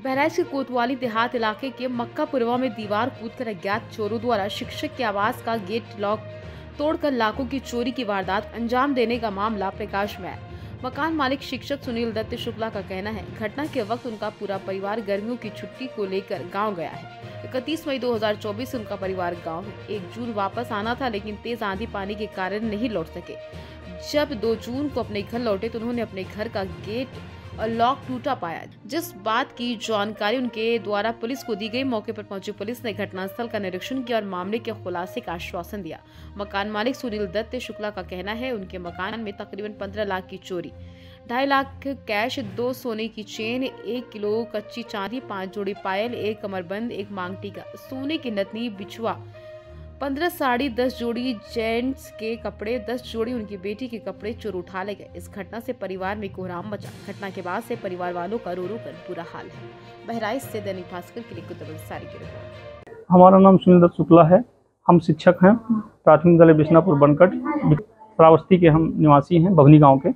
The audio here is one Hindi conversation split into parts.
बहराइच के कोतवाली देहात इलाके के मक्कापुरवा में दीवार कूदकर अज्ञात चोरों द्वारा शिक्षक के आवास का गेट लॉक, तोड़कर लाखों की चोरी की वारदात अंजाम देने का मामला प्रकाश में आया। मकान मालिक शिक्षक सुनील दत्त शुक्ला का कहना है, घटना के वक्त उनका पूरा परिवार गर्मियों की छुट्टी को लेकर गाँव गया है। इकतीस मई 2024 से उनका परिवार गाँव है। एक जून वापस आना था, लेकिन तेज आंधी पानी के कारण नहीं लौट सके। जब दो जून को अपने घर लौटे तो उन्होंने अपने घर का गेट लॉक टूटा पाया। जिस बात की जानकारी उनके द्वारा पुलिस को दी गई, मौके पर पहुँची पुलिस ने घटनास्थल का निरीक्षण किया और मामले के खुलासे का आश्वासन दिया। मकान मालिक सुनील दत्त शुक्ला का कहना है, उनके मकान में तकरीबन पंद्रह लाख की चोरी, ढाई लाख कैश, दो सोने की चेन, एक किलो कच्ची चांदी, पाँच जोड़ी पायल, एक कमरबंद, एक मांग टीका सोने की नतनी बिछुआ पंद्रह साड़ी दस जोड़ी जेंट्स के कपड़े दस जोड़ी उनकी बेटी के कपड़े चोर उठा ले गए। इस घटना से परिवार में कोहराम मचा। घटना के बाद से परिवार वालों का रो रो कर बुरा हाल है। बहराइच से दैनिक भास्कर के लिए अंसारी की रिपोर्ट। हमारा नाम सुनील दत्त शुक्ला है। हम शिक्षक हैं प्राथमिक विद्यालय बिश्नापुर बनकट। श्रावस्ती के हम निवासी हैं बभनी गाँव के।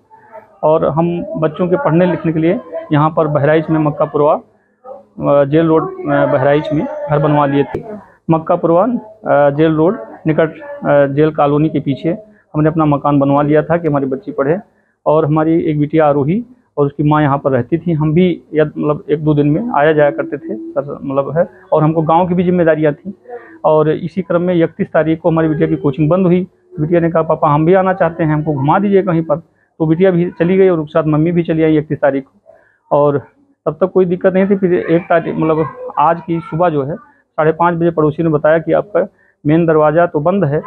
और हम बच्चों के पढ़ने लिखने के लिए यहाँ पर बहराइच में मक्कापुरवा अ, जेल रोड बहराइच में घर बनवा लिए थे। मक्कापुरवा अ, जेल रोड निकट जेल कॉलोनी के पीछे हमने अपना मकान बनवा लिया था कि हमारी बच्ची पढ़े। और हमारी एक बिटिया आरोही और उसकी माँ यहाँ पर रहती थी। हम भी या मतलब एक दो दिन में आया जाया करते थे सर मतलब है और हमको गाँव की भी जिम्मेदारियाँ थी। और इसी क्रम में इकतीस तारीख को हमारी बिटिया की कोचिंग बंद हुई। बिटिया ने कहा पापा हम भी आना चाहते हैं हमको घुमा दीजिए कहीं पर। तो बिटिया भी चली गई और उसके साथ मम्मी भी चली आई इकतीस तारीख को। और तब तक कोई दिक्कत नहीं थी। फिर एक तारीख मतलब आज की सुबह जो है साढ़े पाँच बजे पड़ोसी ने बताया कि आपका मेन दरवाज़ा तो बंद है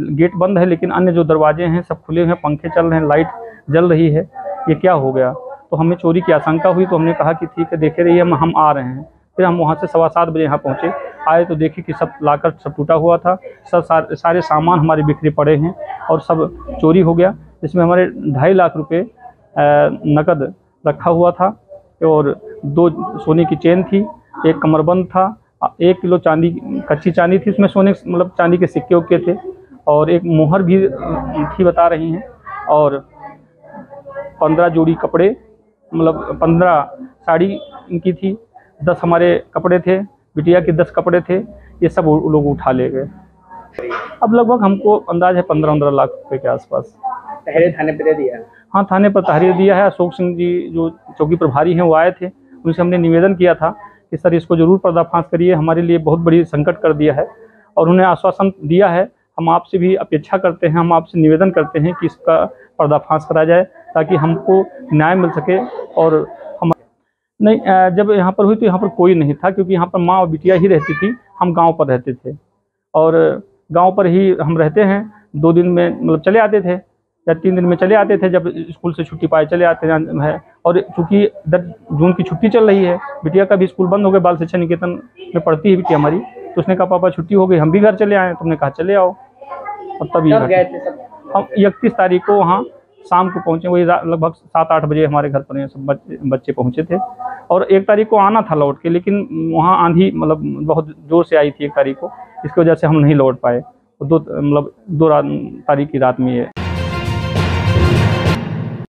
गेट बंद है लेकिन अन्य जो दरवाजे हैं सब खुले हैं पंखे चल रहे हैं लाइट जल रही है ये क्या हो गया? तो हमें चोरी की आशंका हुई तो हमने कहा कि ठीक है देखे रहिए हम हम आ रहे हैं। फिर हम वहाँ से सवा सात बजे यहाँ पहुँचे। आए तो देखे कि सब लाकर सब टूटा हुआ था सब सारे, सारे सामान हमारे बिखरे पड़े हैं और सब चोरी हो गया इसमें हमारे ढाई लाख रुपए अ, नकद रखा हुआ था और दो सोने की चेन थी एक कमरबंद था एक किलो चांदी कच्ची चांदी थी उसमें सोने मतलब चांदी के सिक्के उक्के थे और एक मोहर भी थी बता रही हैं और पंद्रह जोड़ी कपड़े मतलब पंद्रह साड़ी इनकी थी दस हमारे कपड़े थे बिटिया के दस कपड़े थे ये सब लोग उठा ले गए। अब लगभग हमको अंदाज है पंद्रह पंद्रह लाख रुपए के आसपास। पहले थाने पर दे दिया? हाँ थाने पर तहरीर दिया है अशोक सिंह जी जो चौकी प्रभारी हैं वो आए थे उनसे हमने निवेदन किया था कि सर इसको ज़रूर पर्दाफाश करिए, हमारे लिए बहुत बड़ी संकट कर दिया है और उन्हें आश्वासन दिया है। हम आपसे भी अपेक्षा करते हैं, हम आपसे निवेदन करते हैं कि इसका पर्दाफाश करा जाए ताकि हमको न्याय मिल सके और हम नहीं जब यहाँ पर हुई तो यहाँ पर कोई नहीं था क्योंकि यहाँ पर माँ और बिटिया ही रहती थी, हम गाँव पर रहते थे। और गाँव पर ही हम रहते हैं, दो दिन में मतलब चले आते थे या तीन दिन में चले आते थे जब स्कूल से छुट्टी पाए, चले आते हैं। और चूँकि दस जून की छुट्टी चल रही है बिटिया का भी स्कूल बंद हो गया बाल शिक्षा निकेतन में पढ़ती है बिटिया हमारी तो उसने कहा पापा छुट्टी हो गई हम भी घर चले आए तुमने कहा चले आओ। और तब ये हम इकतीस तारीख को वहाँ शाम को पहुँचे वही लगभग सात आठ बजे हमारे घर पर सब बच्चे बच्चे पहुँचे थे। और एक तारीख को आना था लौट के लेकिन वहाँ आंधी मतलब बहुत ज़ोर से आई थी एक तारीख को इसकी वजह से हम नहीं लौट पाए। तो दो मतलब दो रात तारीख की रात में ये